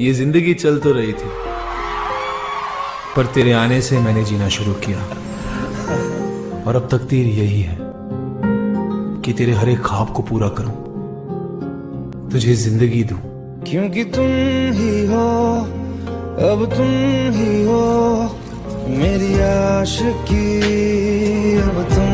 ये ज़िंदगी चल तो रही थी, पर तेरे आने से मैंने जीना शुरू किया। और अब तकदीर यही है कि तेरे हर एक ख्वाब को पूरा करूँ। तुझे ज़िंदगी दूँ। क्योंकि तुम ही हो, अब तुम ही हो, मेरी आशिकी, अब तुम